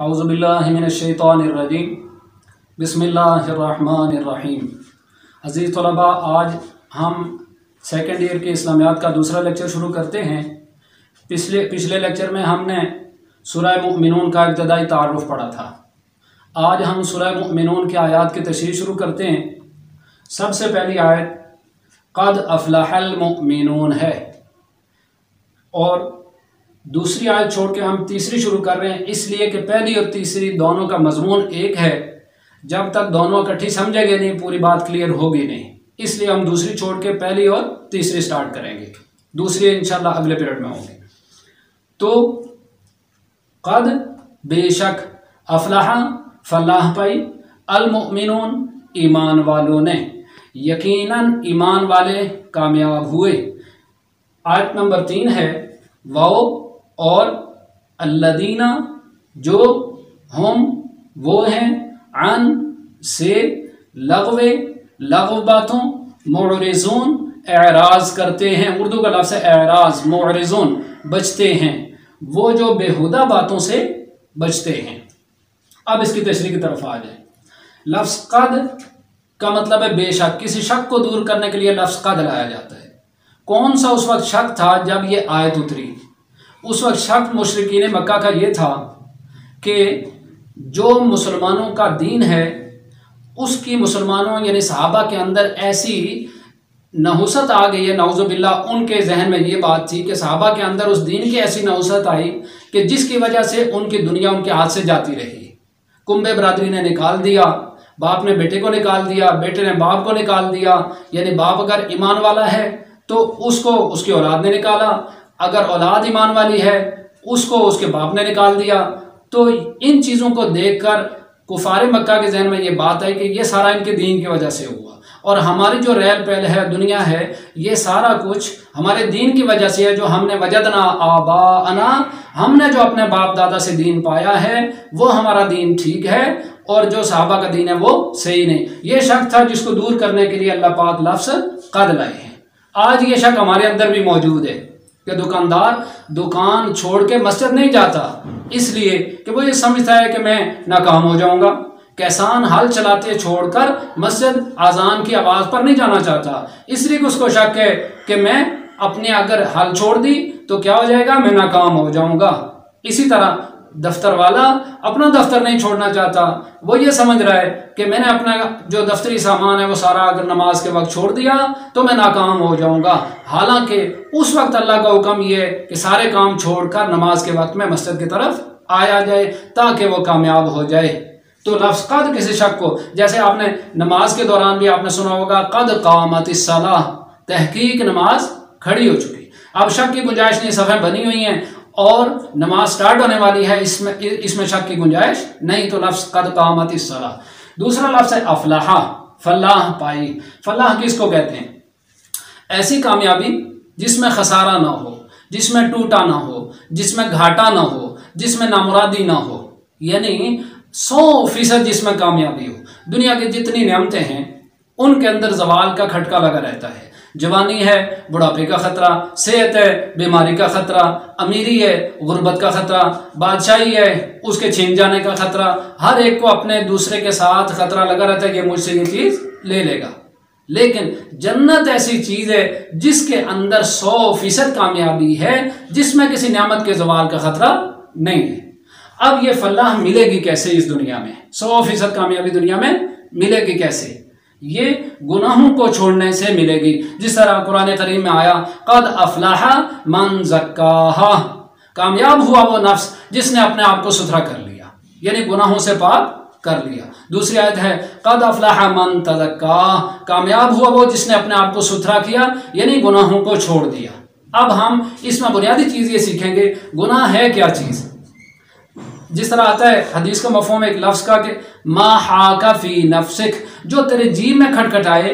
अज़बिल्लिनशैतरजीम बसमीम अज़ीज़ तलबा आज हम सेकेंड ईयर के इस्लामियात का दूसरा लेक्चर शुरू करते हैं पिछले पिछले लेक्चर में हमने सुरह मुमिनून का इब्तदाई तारफ़ पढ़ा था आज हम सुरह मुमिनून के आयात की तशरी शुरू करते हैं सबसे पहली आयत कद अफलाहल मुमिनून है और दूसरी आयत छोड़ के हम तीसरी शुरू कर रहे हैं। इसलिए कि पहली और तीसरी दोनों का मजमून एक है। जब तक दोनों इकट्ठी समझेंगे नहीं, पूरी बात क्लियर होगी नहीं। इसलिए हम दूसरी छोड़ के पहली और तीसरी स्टार्ट करेंगे। दूसरी इंशाल्लाह अगले पीरियड में होंगे। तो कद बेशक अफलाह फलाह पाई अलमिन ईमान वालों ने। यकीनन ईमान वाले कामयाब हुए। आयत नंबर तीन है वो और अल्लदीना, जो हम, वो हैं, अन से लगवे, लगव बातों मोरजून एराज करते हैं। उर्दू का लफ्ज़ एराज मोरजून बचते हैं। वो जो बेहुदा बातों से बचते हैं। अब इसकी तशरी की तरफ़ आ जाए। लफ्ज़ कद का मतलब है बेशक। किसी शक को दूर करने के लिए लफ्ज़ कद लाया जाता है। कौन सा उस वक्त शक था जब ये आयत उतरी? उस वक्त शक मुशरकिन मक्का का ये था कि जो मुसलमानों का दीन है, उसकी मुसलमानों यानी सहाबा के अंदर ऐसी नहुसत आ गई है नवजुबिल्ला उनके जहन में ये बात थी कि सहाबा के अंदर उस दीन की ऐसी नहुसत आई कि जिसकी वजह से उनकी दुनिया उनके हाथ से जाती रही। कुंभे बरदरी ने निकाल दिया, बाप ने बेटे को निकाल दिया, बेटे ने बाप को निकाल दिया, यानी बाप अगर ईमान वाला है तो उसको, उसकी औलाद ने निकाला अगर औलाद ईमान वाली है, उसको उसके बाप ने निकाल दिया। तो इन चीज़ों को देखकर कुफार मक्का के जहन में ये बात है कि ये सारा इनके दीन की वजह से हुआ। और हमारी जो रैल पहल है, दुनिया है, ये सारा कुछ हमारे दीन की वजह से है, जो हमने वजदना आबा अना हमने जो अपने बाप दादा से दीन पाया है, वो हमारा दीन ठीक है, और जो साहबा का दीन है, वो सही नहीं। ये शक था जिसको दूर करने के लिए अल्लाह पाक लफ्स कद लाए हैं। आज ये शक हमारे अंदर भी मौजूद है। कि दुकानदार दुकान छोड़ के मस्जिद नहीं जाता। इसलिए कि वो ये समझता है कि मैं नाकाम हो जाऊँगा। कैसान हल चलाते छोड़कर मस्जिद आज़ान की आवाज़ पर नहीं जाना चाहता। इसलिए कि उसको शक है कि मैं अपने अगर हल छोड़ दी तो क्या हो जाएगा? मैं नाकाम हो जाऊँगा। इसी तरह दफ्तर वाला अपना दफ्तर नहीं छोड़ना चाहता। वो ये समझ रहा है कि मैंने अपना जो दफ्तरी सामान है, वो सारा अगर नमाज़ के वक्त छोड़ दिया तो मैं नाकाम हो जाऊँगा। हालाँकि उस वक्त अल्लाह का हुक्म ये है कि सारे काम छोड़कर नमाज़ के वक्त में मस्जिद की तरफ़ आया जाए, ताकि वो कामयाब हो जाए। तो लफ्ज़ कद किसी शक को? जैसे आपने नमाज़ के दौरान भी आपने सुना होगा, कद कामत सलाह तहकीक नमाज़ खड़ी हो चुकी। अब शक की गुंजाइश नहीं, सफ़ें बनी हुई हैं। और नमाज़ स्टार्ट होने वाली है, इसमें इसमें शक की गुंजाइश नहीं तो लफ्ज़ कद कामत सलाह दूसरा लफ्ज़ है अफलाह, फलाह पाई। फलाह किसको कहते हैं? ऐसी कामयाबी जिसमें खसारा ना हो, जिसमें टूटा ना हो, जिसमें घाटा ना हो, जिसमें नामुरादी ना हो। यानी सौ फ़ीसद जिसमें कामयाबी हो। दुनिया की जितनी नियमतें हैं, उनके अंदर जवाल का खटका लगा रहता है। जवानी है, बुढ़ापे का खतरा, सेहत है, बीमारी का खतरा, अमीरी है, गुर्बत का खतरा, बादशाही है, उसके छीन जाने का खतरा, हर एक को अपने दूसरे के साथ खतरा लगा रहता है कि मुझसे ये चीज़ ले लेगा। लेकिन जन्नत ऐसी चीज़ है जिसके अंदर सौ फ़ीसद कामयाबी है, जिसमें किसी नियामत के जवाल का खतरा नहीं है। अब ये फलाह मिलेगी कैसे इस दुनिया में? सौ फ़ीसद कामयाबी दुनिया में मिलेगी कैसे? ये गुनाहों को छोड़ने से मिलेगी। जिस तरह कुरान करीम में आया, कद अफलाह मन जक्का कामयाब हुआ वो नफ्स जिसने अपने आप को सुथरा कर लिया, यानी गुनाहों से पाक कर लिया। दूसरी आयत है, कद अफलाह मन तजक्का। कामयाब हुआ वो जिसने अपने आप को सुथरा किया, यानी गुनाहों को छोड़ दिया। अब हम इसमें बुनियादी चीज़ ये सीखेंगे, गुनाह है क्या चीज़? जिस तरह आता है, हदीस का मफहम एक लफ्ज़ का कि, मा हाका फ़ी नफसिक जो तेरे जी में खटखटाए,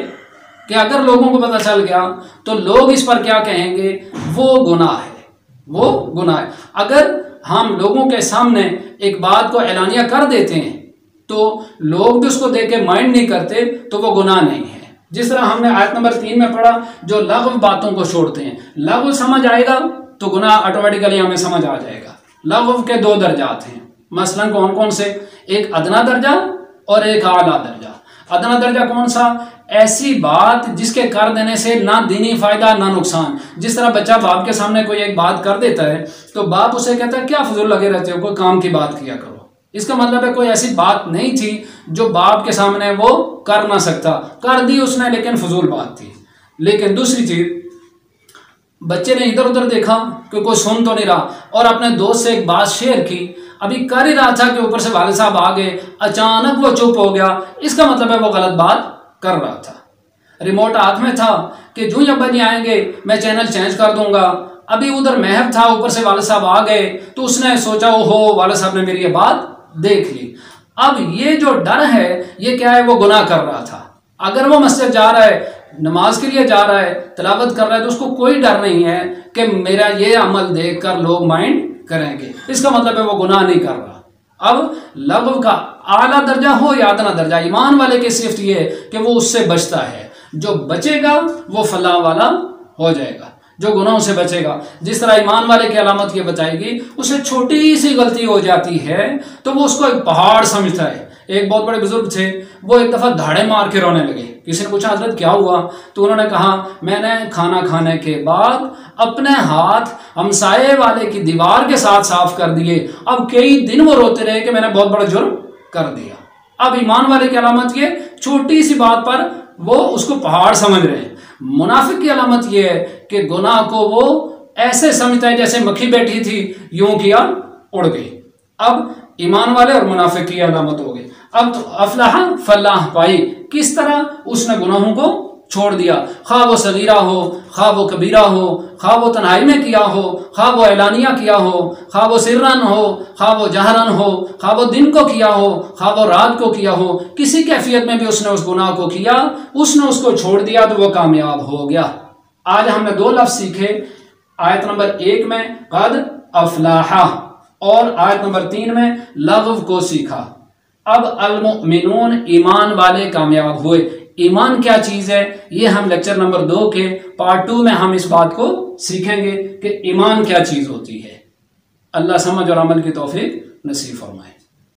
कि अगर लोगों को पता चल गया तो लोग इस पर क्या कहेंगे? वो गुनाह है। वो गुनाह है। अगर हम लोगों के सामने एक बात को ऐलानिया कर देते हैं तो लोग भी उसको देख के माइंड नहीं करते तो वो गुनाह नहीं है। जिस तरह हमने आयत नंबर तीन में पढ़ा, जो लघु बातों को छोड़ते हैं लघु समझ आएगा तो गुनाह ऑटोमेटिकली हमें समझ आ जाएगा। लघु के दो दर्जात हैं। मसलन कौन कौन से? एक अदना दर्जा और एक आला दर्जा। अदना दर्जा कौन सा? ऐसी बात जिसके कर देने से ना दीनी फ़ायदा, ना नुकसान। जिस तरह बच्चा बाप के सामने कोई एक बात कर देता है तो बाप उसे कहता है, क्या फजूल लगे रहते हो? कोई काम की बात किया करो। इसका मतलब है, कोई ऐसी बात नहीं थी जो बाप के सामने वो कर ना सकता। कर दी उसने, लेकिन फजूल बात थी। लेकिन दूसरी चीज़, बच्चे ने इधर उधर देखा कि कोई सुन तो नहीं रहा और अपने दोस्त से एक बात शेयर की अभी कर ही रहा था कि ऊपर से वाले साहब आ गए, अचानक वो चुप हो गया। इसका मतलब है वो गलत बात कर रहा था। रिमोट हाथ में था कि जो ही अब्बा जी आएँगे, मैं चैनल चेंज कर दूँगा। अभी उधर महर था, ऊपर से वाले साहब आ गए तो उसने सोचा ओ हो वाले साहब ने मेरी ये बात देख ली। अब ये जो डर है, ये क्या है? वो गुनाह कर रहा था। अगर वो मस्जिद जा रहा है नमाज़ के लिए जा रहा है, तलावत कर रहा है तो उसको कोई डर नहीं है कि मेरा ये अमल देख कर लोग माइंड करेंगे। इसका मतलब है वो गुनाह नहीं कर रहा। अब लघु का आला दर्जा हो या अदना दर्जा, ईमान वाले की सिर्फ़ ये कि वो उससे बचता है। जो बचेगा, वो फलाह वाला हो जाएगा। जो गुनाहों से बचेगा, जिस तरह ईमान वाले की अलामत ये बताएगी, उसे छोटी सी गलती हो जाती है तो वो उसको एक पहाड़ समझता है। एक बहुत बड़े बुज़ुर्ग थे, वो एक दफ़ा धाड़े मार के रोने लगे। किसी ने पूछा, हज़रत, क्या हुआ? तो उन्होंने कहा, मैंने खाना खाने के बाद अपने हाथ हमसाए वाले की दीवार के साथ साफ़ कर दिए। अब कई दिन वो रोते रहे कि मैंने बहुत बड़ा जुर्म कर दिया। अब ईमान वाले की अलामत ये, छोटी सी बात पर वो उसको पहाड़ समझ रहे हैं। मुनाफिक की अलामत यह है कि गुनाह को वो ऐसे समझता है जैसे मक्खी बैठी थी, यूँ किया, उड़ गई। अब ईमान वाले और मुनाफिक की अलामत हो गई। अब तो अफलाह फलाह पाई। किस तरह? उसने गुनाहों को छोड़ दिया। खा वो सगीरा हो खा वो कबीरा हो खा वो तनाई में किया हो खा वो एलानिया किया हो खा वो सिरन हो खा वो जहरन हो खा वो दिन को किया हो खा वो रात को किया हो। किसी कैफियत में भी उसने उस गुनाह को किया, उसने उसको छोड़ दिया तो वो कामयाब हो गया। आज हमने दो लफ्ज सीखे, आयत नंबर एक में, कद अफलाहा, और आयत नंबर तीन में लव को सीखा। अब अलमिन ईमान वाले कामयाब हुए। ईमान क्या चीज़ है? ये हम लेक्चर नंबर दो के पार्ट टू में हम इस बात को सीखेंगे कि ईमान क्या चीज़ होती है। अल्लाह समझ और अमल की तोफीक नसीब फरमाए।